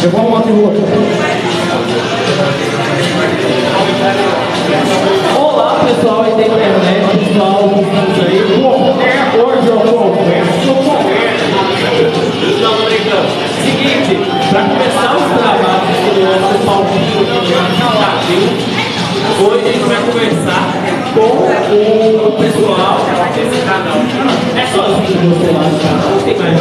Eu vou arrumar aqui o outro. Olá pessoal aí da internet, pessoal que estamos aí. É, hoje eu confesso com. Não, brincando. Seguinte, para começar os trabalhos do nosso palquinho hoje a gente vai conversar com o pessoal desse canal. É sozinho você lá no canal, não tem mais.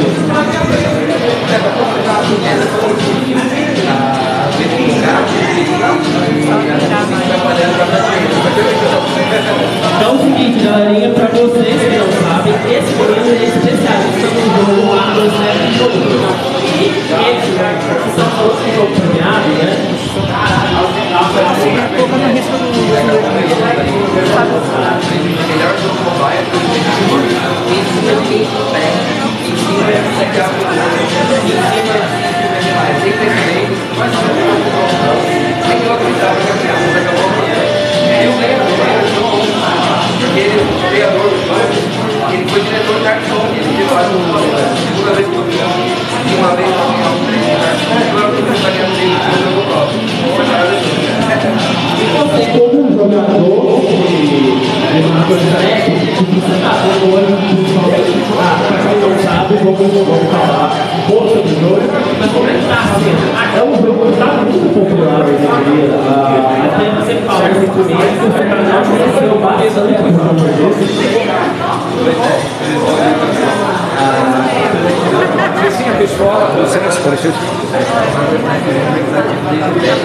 Então é o seguinte, galerinha, pra vocês que não sabem, esse menino é especialista no jogo Armas Leve Jogo. E esse, que são que jogo premiado, né? Thank you.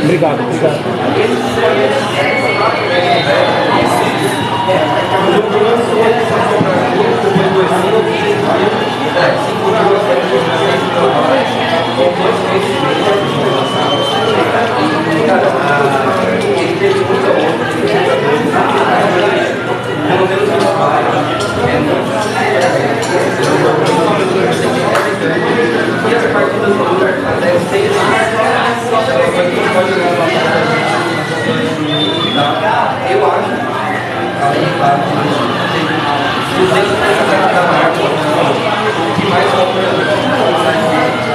Obrigado, obrigado. Thank you as partidas do Lula devem ser Eu acho, além de claro, os exemplos da que o que mais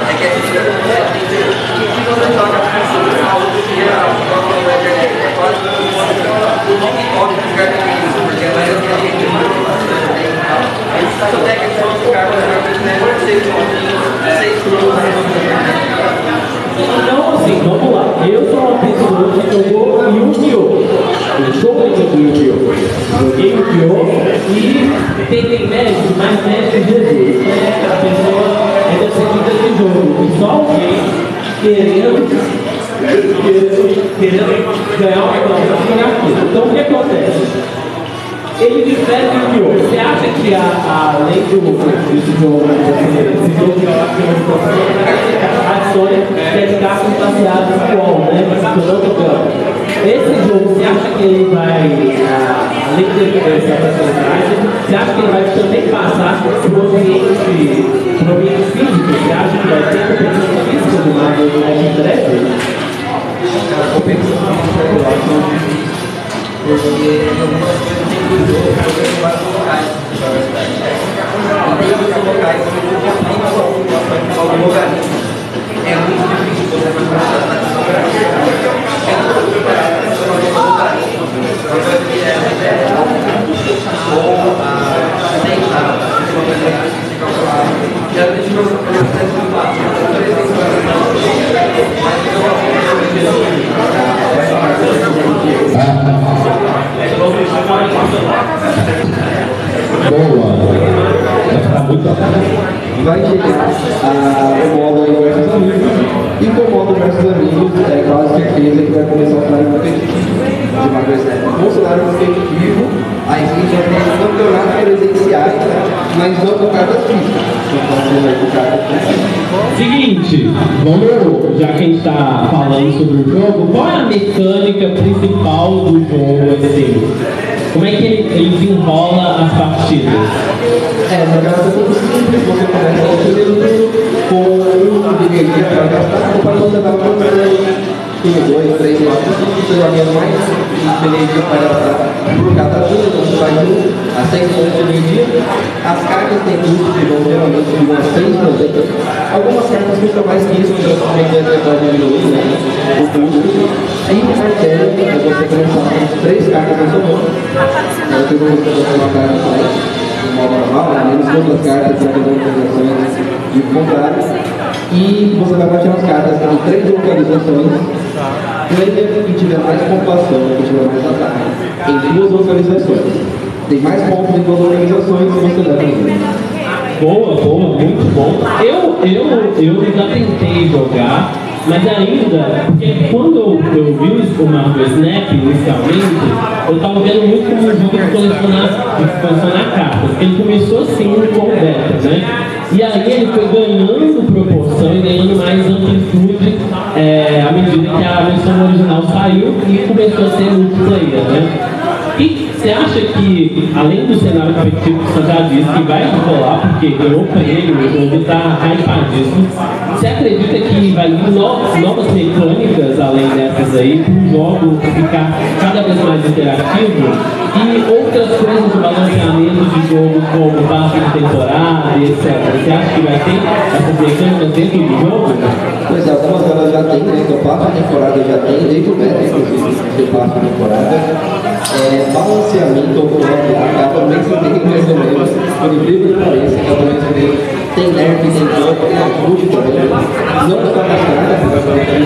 é que a gente tem que você joga as pessoas na outra é quase o nome pode ficar com porque a maioria gente não tem. Então, técnicas vão ficar, mas querendo, ganhar uma prova ganhar aquilo. Então, o que acontece? Ele difere do que hoje. Você acha que a, além do desse jogo, esse jogo que que é uma a Sony quer ficar fantasiada no futebol, né? Não tô falando. Esse jogo, você acha que ele vai, ah, além de ter essa facilidade, você acha que ele vai também passar para o ambiente, pro ambiente físico? Você acha que vai ter competição física do lado do aquela competição regular porque que usar, porque eu na. E tem que locais que eu já tenho algum, algum logaritmo. É muito difícil fazer uma É muito preparado para fazer um logaritmo. É uma ideia ou a uma maneira de calcular. Já deixou o Boa. Vai muito bom. Vai chegar a moda do versus amigos. E com moda versus amigos, é quase certeza que vai começar um cenário competitivo de uma coisa. Um cenário competitivo, a gente já tem campeonatos presenciais, mas não por causa das. Então. Seguinte, vamos, já que a gente está falando sobre o jogo, qual é a mecânica principal do jogo assim? Como é que ele, ele desenrola as partidas? É, é muito simples, você começa o período com um de para gastar, avançando quatro, cinco, você vai ganhando mais energia para por cada turno, então você vai um a seis pontos de energia. As cartas têm custo que vão geralmente de umas seis rosetas. Algumas cartas custam mais que isso, então você pode diminuir né, o custo. E o martelo, você começar com três cartas na sua mão. Eu tenho uma carta mais modo normal, né, menos todas as cartas para fazer localizações de contrário. E você vai bater as cartas com três localizações Ganha que tiver mais pontuação, que tiver mais ataque, em duas localizações. Tem mais pontos em duas localizações e você leva ele. Boa, boa, muito bom. Eu, eu, eu já tentei jogar, mas ainda, porque quando eu, vi o Marvel Snap inicialmente, eu estava vendo muito como um jogo de colecionar, de colecionar cartas. Ele começou assim com o né? E aí ele foi ganhando proporção e ganhando mais amplitude é, à medida que a versão original saiu e começou a ser multiplayer, né? E você acha que, além do cenário competitivo que você já disse, que vai rolar, porque ganhou prêmio, o jogo está hypadíssimo, você acredita que vai vir novas, novas mecânicas além dessas aí, para o jogo ficar cada vez mais interativo? E outras coisas balanceamento de jogo, como base de temporada, etc. Você acha que vai ter essas mecânicas dentro do jogo? Pois é, algumas delas já tem, né? Então, passo de temporada já tem, desde o meta, inclusive, de passo de temporada é, balanceamento ou você tem que mais ou menos, por incrível que pareça, também tem nerf, tem campo, tem ajuste também, não só nas cartas, mas também tem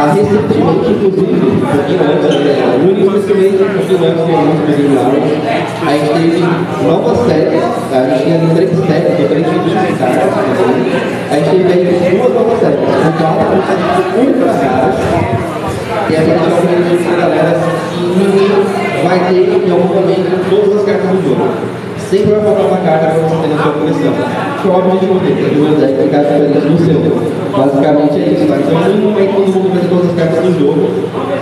Ah, recentemente, inclusive, um pouquinho antes, né, início desse mês, um pouquinho antes do anúncio do Green a gente teve novas séries, a gente tinha três séries, três tipos de cartas, a gente teve duas novas séries, com quatro ultra raras, e a gente vai pedir para a galera que vai ter em algum momento todas as cartas do jogo. Sempre vai faltar uma carta para você na sua coleção. Que é o objetivo dele, é do deck ficar diferente do seu. Basicamente é isso, tá? Então, nenhum momento todo mundo vai ter todas as cartas do jogo.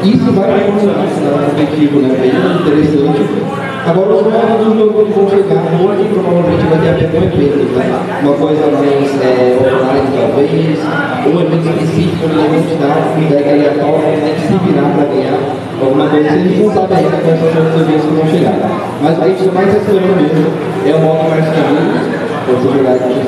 Isso vai funcionar no objetivo, né? Bem interessante. Agora, os novos que vão chegar hoje provavelmente vai ter a ver com eventos, né? Uma coisa mais é, offline, talvez, um evento específico, onde a gente dá um deck aleatório, tem que se virar para ganhar alguma coisa. A gente não sabe ainda quais são os eventos que vão chegar. Mas o que a mais esperando mesmo é o modo mais caminho, você jogar com os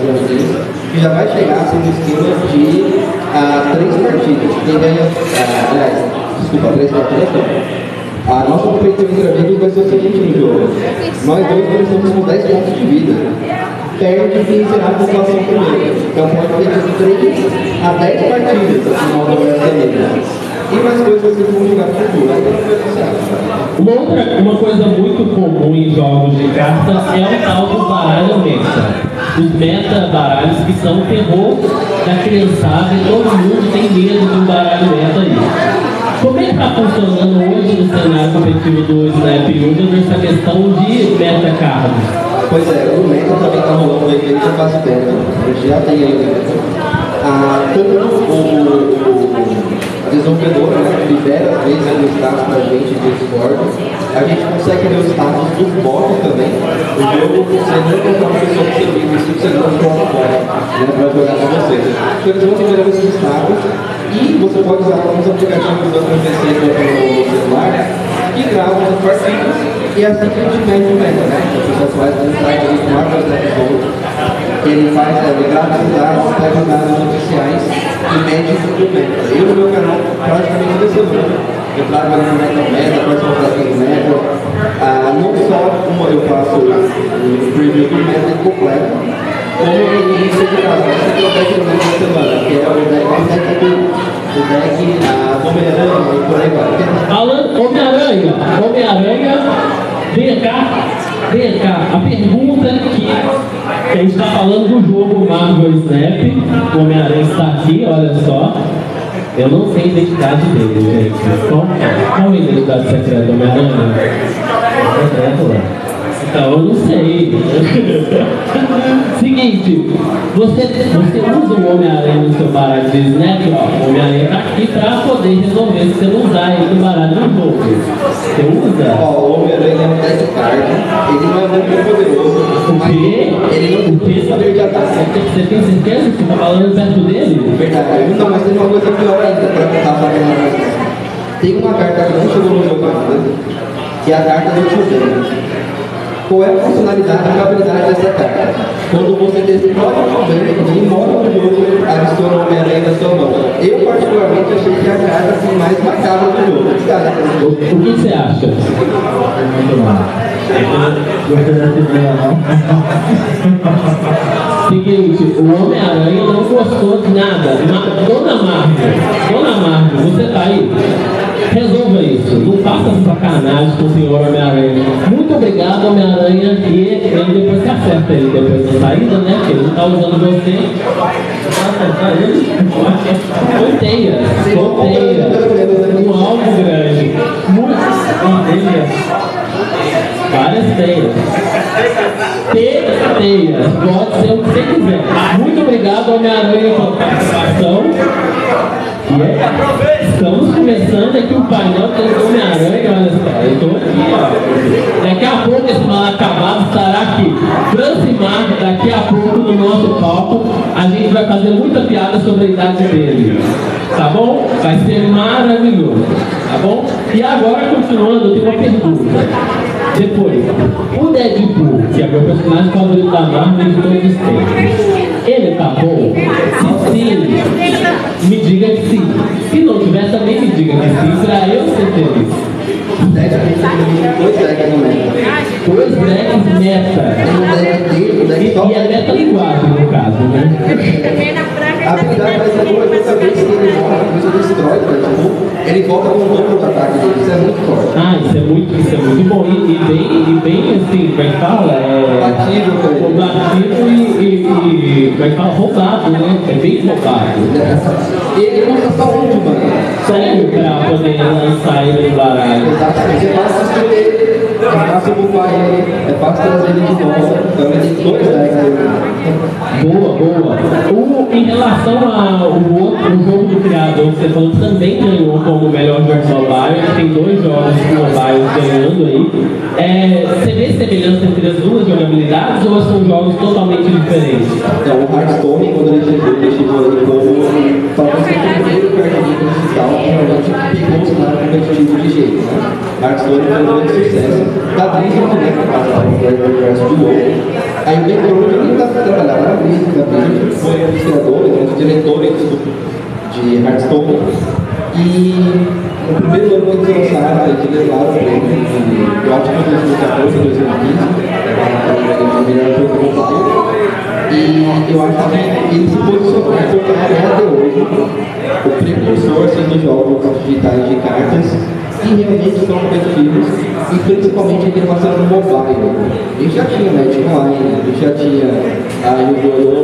que já vai chegar sob o esquema de ah, três partidas. Quem ganha, ah, aliás, desculpa, três partidas a nossa competição entre amigos vai ser o seguinte jogo. Nós dois começamos com 10 pontos de vida. Perde quem será a pontuação primeiro. Então pode ter de 3 a 10 partidas no modo brasileiro. E mais coisas vocês vão jogar no futuro. Uma, outra, uma coisa muito comum em jogos de cartas é o tal do baralho meta. Os meta baralhos que são o terror da criançada e todo mundo tem medo de um baralho meta aí. Como é que está funcionando hoje no cenário competitivo do Snap Union essa questão de meta card? Pois é, o meta também está rolando evento de fase beta. A gente já tem aí ah, tanto o, a desenvolvedora né, libera às vezes o status para a gente de Discord. A gente consegue ver o status dos bots também. O jogo, você não encontrar uma pessoa que você vive 5 segundos com uma bot né, para jogar com você. Então eles vão liberando esses status e você pode usar alguns aplicativos do PC no celular que gravam as partidas e assim que a gente mede o meta, né? A pessoa faz um site ali com marcas pessoa, ele faz, ele grava os dados, pega os dados oficiais e mede o meta. Eu no meu canal praticamente toda semana eu trago no meta meta, dados do meta. Ah, não só uma eu faço o preview do meta completo, como o início de casa, esse aqui é o deck do meta da semana, que é o deck, o deck do o deck, a Homem-Aranha e por aí vai. Falando Homem-Aranha, Homem-Aranha, vem cá, vem cá, a pergunta que A gente está falando do jogo Marvel Snap. O Homem-Aranha está aqui, olha só. Eu não sei a identidade dele, gente. Qual, qual é a identidade secreta do Homem-Aranha? Secreto lá. Então eu não sei. Seguinte, você, você usa o Homem-Aranha no seu baralho de Snap, ó. O Homem-Aranha tá aqui pra poder resolver se você não usar ele no baralho do jogo. Você usa? Ó, o Homem-Aranha é um deck card, ele não é muito poderoso, O quê? Ele não tem poder de ataque. Você tem certeza que você tá falando perto dele? Verdade. Não, mas tem uma coisa pior ainda pra estar fazendo Tem uma carta que não chegou no jogo ainda, que é a carta do chuveiro. Qual é a funcionalidade e habilidade dessa carta? Quando você destrói o chuveiro e mora no jogo, adiciona o Homem-Aranha na sua mão. Eu, particularmente, achei que é a carta assim, mais macabra do jogo. O, o que você acha? Seguinte, o Homem-Aranha não gostou de nada. Dona Marvel, Dona Marvel, você tá aí? Resolva isso. Não faça sacanagem com o senhor Homem-Aranha. Muito obrigado, Homem-Aranha. E ele depois se acerta ele depois da saída, né? Porque ele não tá usando você. Sorteia, sorteia. Um alvo grande. Muito sorteia. Várias teias. Te- Teias. Pode ser o que você quiser. Muito obrigado, Homem-Aranha, pela participação. E é, estamos começando aqui o painel do Homem-Aranha, olha só. Eu tô aqui, ó. Daqui a pouco esse mal acabado estará aqui. Francimar, daqui a pouco no nosso palco, a gente vai fazer muita piada sobre a idade dele. Tá bom? Vai ser maravilhoso. Tá bom? E agora, continuando, eu tenho uma pergunta. Depois, o Deadpool, que é meu personagem favorito da Marvel de todos os tempos, ele tá bom? Se sim, me diga que sim. Se não tiver, também me diga que sim, pra eu ser feliz. dois decks no meta. Dois decks Tem meta. um deck dele, um E, deck top. e é meta linguagem, no caso, né? A habilidade dessa boa é toda vez que ele morre, você destrói o Deadpool, ele volta com o dobro do ataque dele. Isso é muito forte. Ah, isso é muito, isso é muito bom. E, e bem, e bem assim, como é que fala? É, com ele. combativo e, e, e como é que fala? Roubado, né? É bem roubado. Ele custa só um de mana. Sério, pra poder lançar ele no baralho. Exatamente. É fácil escolher, é bufar ele, é fácil trazer ele de volta. Então ele tem dois decks dele. Boa, boa. O, em relação ao outro o jogo do criador, que você falou que também ganhou como melhor jogo mobile, tem dois jogos mobile ganhando aí. É, você vê semelhança entre as duas jogabilidades ou são jogos totalmente diferentes? Então, o Hearthstone, quando ele chegou, ele chegou ali como talvez o primeiro cartão digital que realmente pegou o cenário competitivo de jeito. Né? Hearthstone foi um grande sucesso. Da Blizzard, né, que faz o universo do WoW. Aí o ele ainda trabalhava na Blizzard, da Blizzard, foi um criadores, um dos diretores de Hearthstone. E no primeiro ano que eles lançaram, eles levaram o prêmio de, eu foi 2014, 2015, o melhor jogo mobile. E eu acho que ele se posicionou como até hoje o precursor assim, jogos digitais de cartas que realmente são competitivos e principalmente aqui passando no mobile. A gente já tinha Magic Online, a gente já tinha a Yu-Gi-Oh!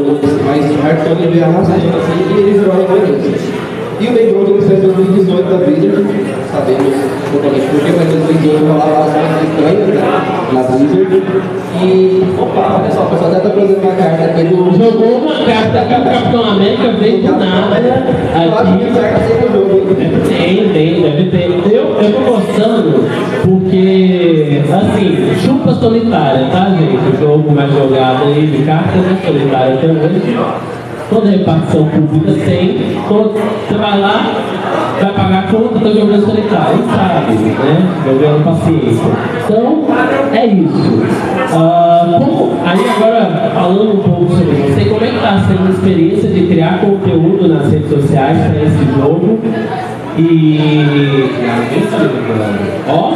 mas Hearthstone veio arrasando assim e ele virou referência. E o saiu em 2018 da Blizzard, sabemos totalmente porquê, mas em 2018 rolava as coisas estranhas né, na Blizzard. E, opa, olha só, o pessoal até tá trazendo uma carta aqui do. Jogou uma carta que o Capitão América veio do nada Eu aqui. Tem, tem, deve ter. Eu, eu tô gostando porque, assim, chupa solitária, tá, gente? O jogo mais jogado aí de cartas é solitária até hoje. Toda repartição pública tem. Você vai lá, pagar a conta, tá jogando solitário. Não sabe, né? Jogando paciência. Então, é isso. Ah, como- aí agora, falando um pouco sobre você, como é que está sendo a experiência de criar conteúdo nas redes sociais para esse jogo? E. Ó,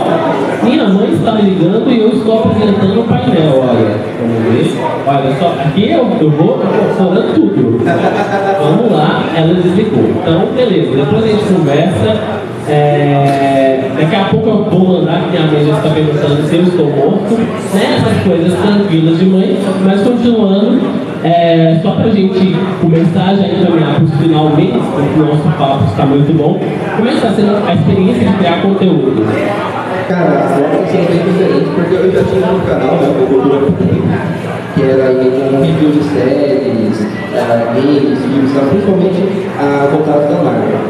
minha mãe está me ligando e eu estou apresentando o painel, olha. Vamos ver. Olha só, aqui eu, eu vou falando tudo. Vamos lá, ela desligou. Então, beleza, depois a gente conversa. É, daqui a pouco eu vou mandar, que minha mãe já está perguntando se eu estou morto. Né? Essas coisas tranquilas de mãe. Mas continuando, é, só para a gente começar já a encaminhar para os finalmente, porque o nosso papo está muito bom. Que está sendo a experiência de criar conteúdo? Cara, agora está sendo bem diferente, porque eu já tinha um canal, né, o Cultura que era com reviews de séries, uh, games, filmes, principalmente uh, voltados da Marvel.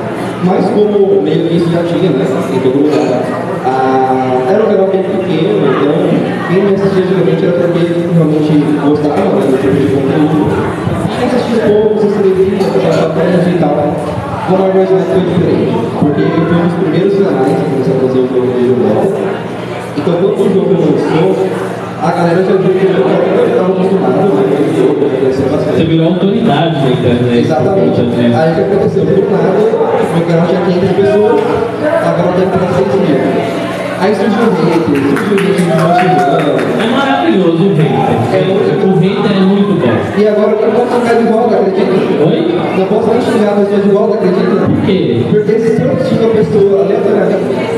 Mas como meio que isso já tinha, né, em todo lugar, ah, era um canal bem pequeno, então quem me assistia geralmente era porque realmente gostava né, do tipo de conteúdo. Quem assistia pouco, se inscrevia, achava bacana e tal. Com a Marvel foi diferente, porque eu fui um dos primeiros canais que começou a fazer o jogo de LOL. Então quando o jogo lançou, a galera já viu que eu estava acostumado né, o jogo, cresceu bastante. Você virou autoridade na internet. Exatamente. Aí o que aconteceu? Do nada, meu canal tinha 500 pessoas, agora ter 6 mil. Aí surgiu o surgiu o de. É maravilhoso o hater. O hater é muito bom. E agora eu não posso xingar de volta, acredita? Oi? Não posso nem xingar a pessoa de volta, acredita? Por quê? Porque se eu xingo a pessoa aleatoriamente,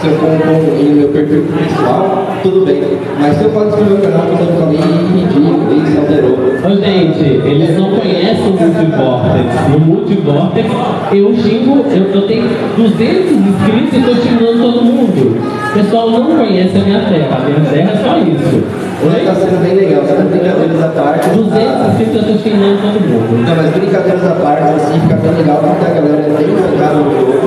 se eu for no meu perfil pessoal, tudo bem. Mas se eu falo isso no meu canal, eu falo, ridículo, isso alterou. Ô, gente, eles não conhecem o Multivortex. No Multivortex, eu xingo, eu, eu tenho 200 inscritos e estou xingando todo mundo. O pessoal não conhece a minha terra. A minha terra é só isso. Hoje está sendo bem legal, tá brincadeiras à parte. 200 inscritos eu estou xingando todo mundo. Não, mas brincadeiras à parte, assim, fica bem legal, porque a galera é bem focada no jogo.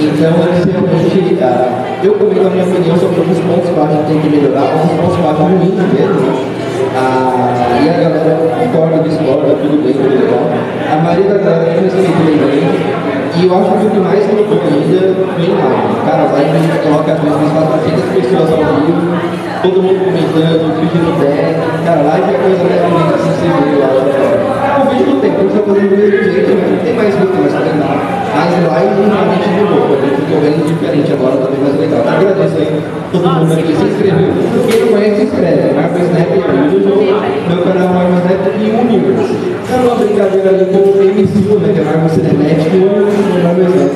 Então, realmente, uh, eu comento a minha opinião sobre alguns pontos que eu acho que tem que melhorar, alguns pontos que eu acho ruins mesmo. Uh, e a galera concorda, discorda, tudo bem, tudo legal. A maioria da galera começou muito bem. E eu acho que o que mais colocou ainda foi live. Cara, a live coloca às vezes 400 pessoas ao vivo, todo mundo comentando, pedindo ideia. Cara, live é a coisa mais bonita que você vê, acho. Vídeo não tem, porque eu fazendo do mesmo jeito, não tem mais muito mais pra tentar. Mas live realmente mudou, a gente ficou bem diferente agora, também mais legal. Agradeço aí todo mundo que se inscreveu. Quem não conhece, se inscreve. Snap e o jogo, meu canal Marvel Snap e Universe. É uma brincadeira ali com o MCU, né, que é Marvel Cinematic e o Marvel Snap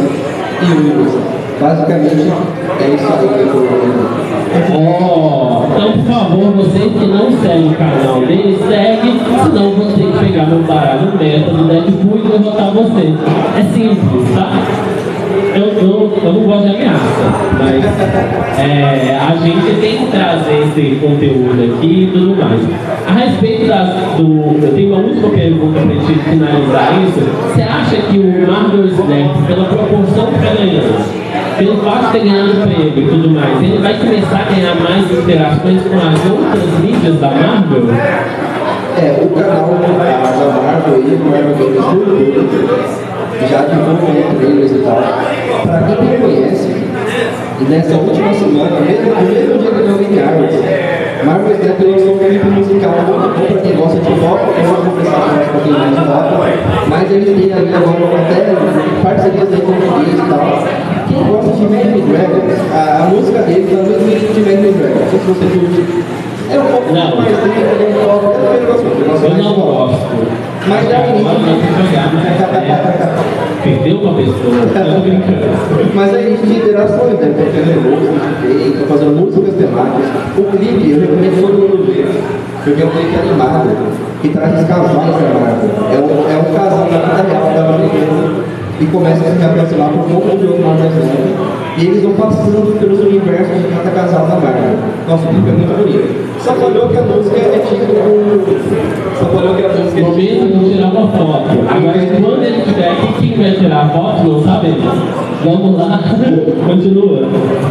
e Universe. Basicamente, é isso aí que eu tô Oh, então, por favor, vocês que não seguem o canal dele, segue, senão vou ter que pegar meu baralho meta do Deadpool e derrotar você. É simples, tá? Eu, eu, eu não gosto de ameaça, mas é, a gente tem que trazer esse conteúdo aqui e tudo mais. A respeito das, do. Eu tenho uma última pergunta para gente finalizar isso. Você acha que o Marvel Snap, pela proporção que está ganhando, pelo fato de ter ganhado prêmio e tudo mais, ele vai começar a ganhar mais interações com as outras mídias da Marvel? É, o canal da Marvel e o Marvel Games Studio já divulgam trailers e tal. Pra quem não conhece, nessa última semana, mesmo, no mesmo dia que eu Armas, Marvel Snap lançou um clipe musical muito bom pra quem gosta de rock, eu vou confessar que gosto um pouquinho mais de rock, mas eles têm ali agora até parcerias aí com o e tal. Quem gosta de Imagine Dragons, a, a música deles é a mesma de Imagine Dragons. Não sei se você curte. É um pouco não. mais lento, é um pouco. Eu também gosto muito. Eu não gosto. Mas já Perdeu uma pessoa. Mas aí a gente de interações, né? Tô fazendo música, fazendo músicas temáticas. O clipe eu recomendo todo mundo ver. Porque é um clipe animado que traz casais Marvel. É um, é um casal da vida real da Marvel e começam a se aproximar por conta de outro mais E eles vão passando pelos universos de cada casal da Marvel. Nossa, o clipe é muito bonito. Só falou que a música é tipo Só falou que a música é tipo. Momento de tirar uma foto. Agora, quando ele estiver aqui, quem vai tirar a foto, não sabemos. Vamos lá, continua.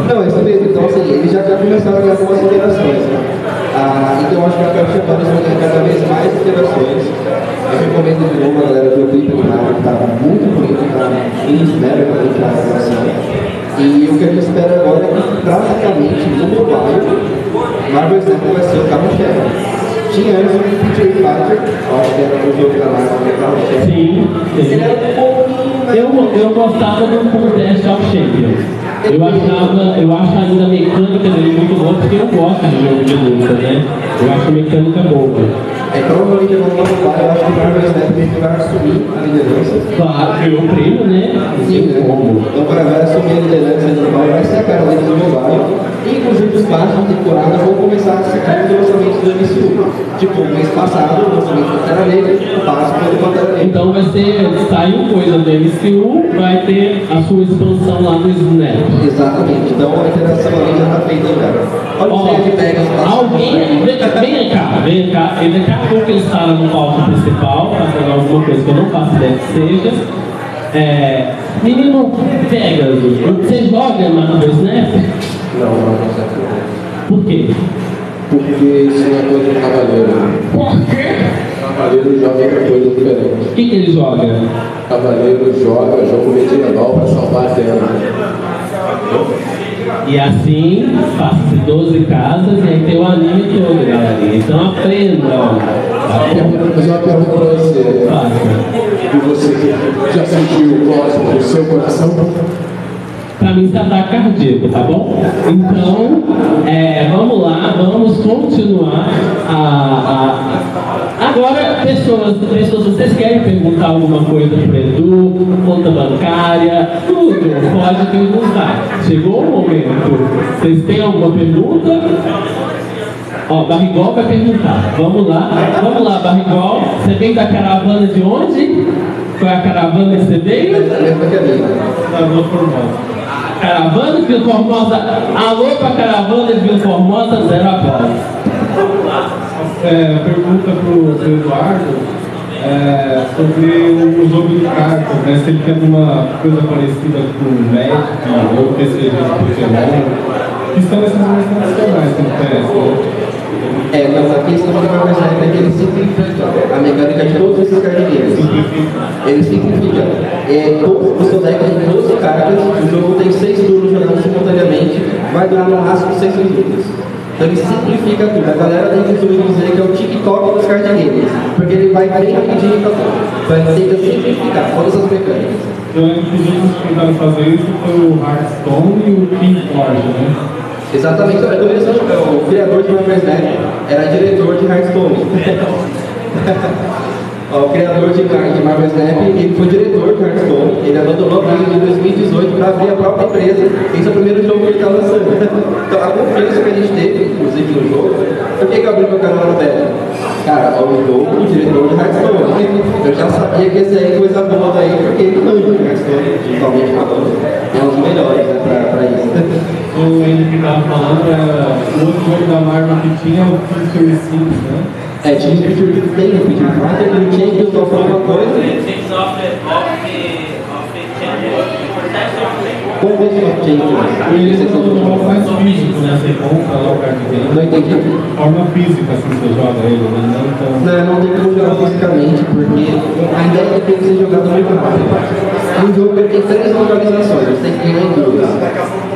Não, é isso mesmo. Então, assim, eles já, já começaram a ganhar algumas interações. Ah, então, eu acho que a Paris vai ganhar cada vez mais interações. Eu recomendo de novo a galera do clipe tá muito bonito, tá? Eles esperam para entrar na gravação. E o que a gente espera agora é que, praticamente, no mobile, Marvel Snap vai ser o carro-chefe. Tinha antes o PJ Fighter, acho que era o jogo da Marvel, que era o carro-chefe. Sim, mais... Eu, eu gostava do Contest of Champions. Eu achava, eu acho ainda a mecânica dele muito boa, porque eu gosto de jogo de luta, né? Eu acho a mecânica boa. É, provavelmente eu não vou falar, eu acho que o Marvel Snap vai assumir a liderança. Claro, ganhou o prêmio, né? Sim, né? Então o cara vai assumir a liderança do mobile, vai ser a cara dele do mobile. Inclusive, os passos de temporada vão começar a seguir os lançamentos do MCU. Tipo, mês passado, o lançamento do Pantera Negra, o passo pelo Pantera Negra. Então vai ser, saiu coisa do MCU, vai ter a sua expansão lá no Snap. Exatamente. Então a interação ali já tá feita, cara. Olha o que pega alguém, vem, vem cá, vem cá, daqui a pouco eles falam no palco principal, fazendo alguma coisa que eu não faço ideia que seja. É, menino Pegasus, você joga Marvel Snap? Não, não, não serve. Por quê? Porque isso não é coisa de cavaleiro. Por quê? Cavaleiro joga outra coisa diferente. O que, que ele joga? Cavaleiro joga jogo medieval para salvar a terra. E assim, passa-se 12 casas e aí tem o anime todo, galerinha. Então aprendam. Fazer uma pergunta para você. Faça. E você já sentiu o cosmo no seu coração? Pra mim é ataque cardíaco, tá bom? Então, é, vamos lá, vamos continuar a, a- pessoas, pessoas, vocês querem perguntar alguma coisa pro Edu, conta bancária, tudo, pode perguntar. Chegou o momento. Vocês têm alguma pergunta? Ó, Barrigol vai perguntar. Vamos lá, vamos lá, Barrigol. Você vem da caravana de onde? É a caravana que você veio? Mesma que a minha. Da Vila Formosa. Caravana de Vila Formosa. Alô pra caravana de Vila Formosa, zero aplausos. É, pergunta pro, pro Eduardo é, sobre o, o jogo de cartas, né? Se ele tem alguma coisa parecida com o Magic ou PCG de Pokémon, que são essas versões nacionais que acontecem. né? É, mas a questão do Marvel é que ele simplifica a mecânica de todos esses cardinheiros. Ele simplifica. É, todo, o seu deck tem 12 cartas, o jogo tem 6 turnos jogando simultaneamente, vai durar no máximo 6 minutos. Então ele simplifica tudo. A galera tem costume dizer que é o TikTok dos cardineiros, porque ele vai bem rapidinho pra tudo. Então ele tenta simplificar todas as mecânicas. Eu lembro que que tentaram fazer isso foi o Hearthstone e o King Forge, né? Exatamente, eu tô vendo o criador de Marvel Snap era diretor de Hearthstone. O criador de, de Marvel Snap, ele foi diretor de Hearthstone, ele abandonou a empresa em 2018 para abrir a própria empresa, esse é o primeiro jogo que ele está lançando. Então a confiança que a gente teve, inclusive no jogo, por que, que eu abri meu canal no Beta? Cara, é o jogo do diretor de Hearthstone. Eu já sabia que esse aí é coisa boa daí, porque ele manja de Hearthstone, totalmente falando. É um dos melhores né, para isso. O ele que estava falando era o outro jogo da Marvel que tinha o Future Six, né? É, tinha o Future tem o Future Fighter, ele tinha que eu falando uma coisa. Things of the of the of the champion protection. Como é que é E ele Change? é um jogo mais físico, né? Você compra lá o game. Não entendi. Forma física, assim, você joga ele, né? Não tão... Não, não tem como jogar fisicamente, porque a ideia é que tem que ser jogado muito rápido. O jogo tem três localizações, você tem que ganhar em duas.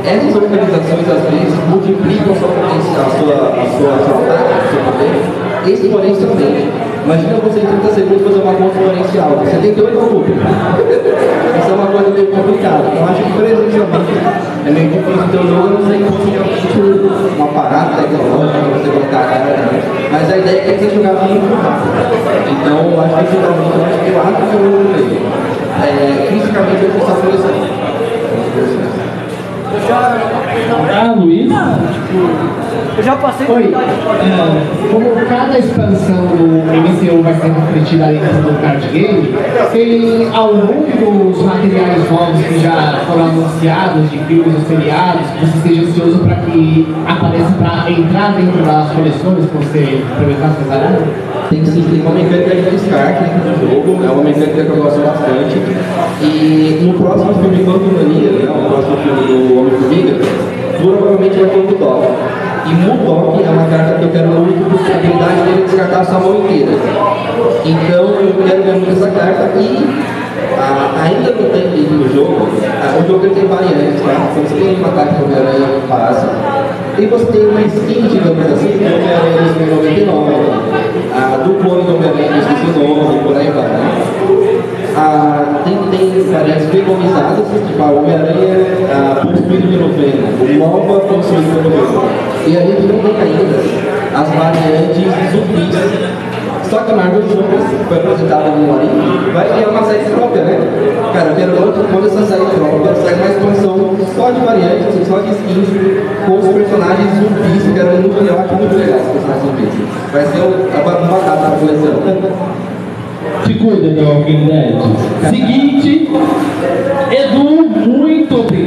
Essas localizações, às vezes, multiplicam a sua potencial, a sua, a sua, a sua o seu poder, exponencialmente. Imagina você em 30 segundos fazer uma conta exponencial, você tem dois volumes. Isso é uma coisa meio complicada. Eu acho que presencialmente é meio difícil jogo, eu não sei como um aparato tecnológico para você colocar a cara, né? mas a ideia é que você jogar muito rápido. Então, acho que finalmente, eu acho que eu acho que eu vou ver. É, fisicamente eu estou sendo Ah, Luiz? Eu já passei Oi, é, como cada expansão do MCU vai ser refletida dentro do card game, tem algum dos materiais novos que já foram anunciados, de filmes ou seriados, que você esteja ansioso para que apareça para entrar dentro das coleções que você aproveitar áreas? Tem sim, tem uma mecânica de descarte dentro do jogo, é uma mecânica que eu gosto bastante. E no próximo filme Quanto Mania, né, o próximo filme do Homem-Formiga, provavelmente vai ter o Mudok. E Mudok é uma carta que eu quero muito a habilidade dele é descartar a sua mão inteira. Então eu quero ver muito essa carta e ah, ainda não tem dentro do jogo, ah, o jogo tem variantes, tá? Você tem uma carta que Homem-Aranha fácil, e você tem uma skin, digamos assim, do Homem-Aranha 2099, a do clone do Homem-Aranha, o nome, por aí vai, né? Ah, tem, tem variantes veganizadas, tipo a Homem-Aranha possuído pelo Venom, o Nova possuído pelo Venom. E a não tem ainda as variantes zumbis Só que Marvel Juniors foi apresentada no Anime, vai criar uma série própria, né? Cara, que quando essa série própria sair uma expansão só de variantes, só de skins, com os personagens zumbis, que era muito legal, acho muito legal os personagens zumbis. Vai ser uma, uma data para a coleção. Te cuida, Walking Dead. Seguinte, Edu, muito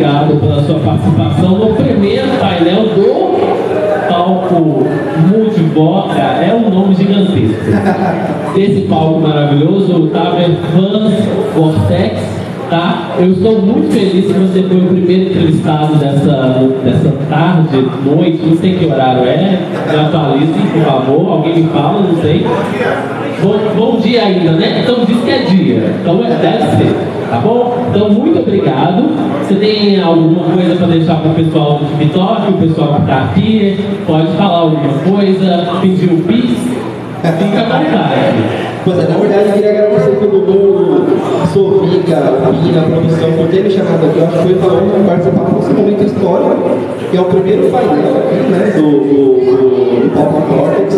obrigado pela sua participação no primeiro painel do palco Multiboca. É um nome gigantesco. Esse palco maravilhoso, o Taver Fans Vortex. Tá? Eu estou muito feliz que você foi o primeiro entrevistado dessa, dessa tarde, noite, não sei que horário é. Me atualizem, por favor. Alguém me fala, não sei. Bom, bom dia ainda, né? Então diz que é dia. Então é, deve ser, tá bom? Então muito obrigado. Você tem alguma coisa para deixar para o pessoal do TikTok, o pessoal que está aqui? Pode falar alguma coisa, pedir um pix? Fica à vontade. É, na verdade eu queria agradecer todo mundo, a Sofica, a Mina, a produção, por ter me chamado aqui. Eu acho que foi para honra participar desse momento histórico, que é o primeiro painel aqui, né, do, do, do, do Cortex,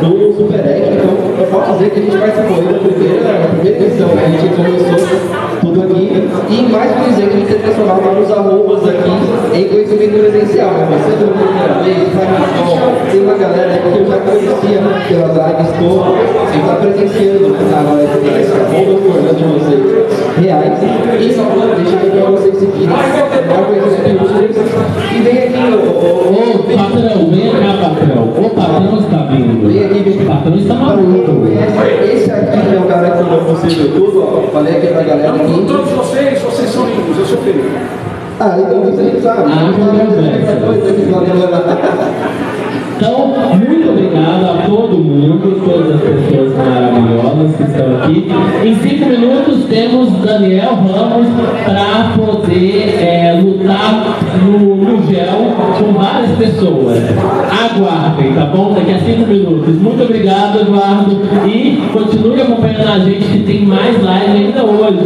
do Super Egg. Então, eu posso dizer que a gente participou da primeira, da primeira edição, né? A gente começou tudo aqui. E mais por dizer que a gente tem transformado vários arrobas aqui em conhecimento presencial, né? Você pela primeira vez, vai tem uma galera que eu já conhecia pelas lives todas, e está presenciando a live desse arroba, formando vocês reais. E só deixa aqui para vocês seguirem, para conhecer os E vem aqui, ô, Ô, patrão, vem cá, patrão. O patrão está vindo. Vem aqui, vem O patrão está maluco. Esse aqui é o cara que não conseguiu tudo, ó. Falei aqui pra galera aqui. Todos vocês, vocês são lindos, eu sou feliz. Ah, então você sabe. Ah, então é Essa Então, muito obrigado a todo mundo, todas as pessoas maravilhosas que estão aqui. Em cinco minutos temos Daniel Ramos para poder é, lutar no, no gel com várias pessoas. Aguardem, tá bom? Daqui a cinco minutos. Muito obrigado, Eduardo. E continue acompanhando a gente que tem mais live ainda hoje.